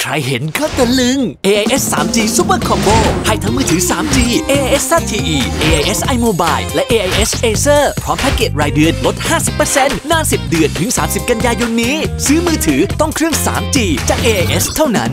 ใครเห็นก็ตะลึง AIS 3G Super Combo ให้ทั้งมือถือ 3G AIS ZTE AIS iMobile และ AIS Acer พร้อมแพ็กเกจรายเดือนลด 50%นาน 10 เดือนถึง 30 กันยายนนี้ ซื้อมือถือต้องเครื่อง 3G จาก AIS เท่านั้น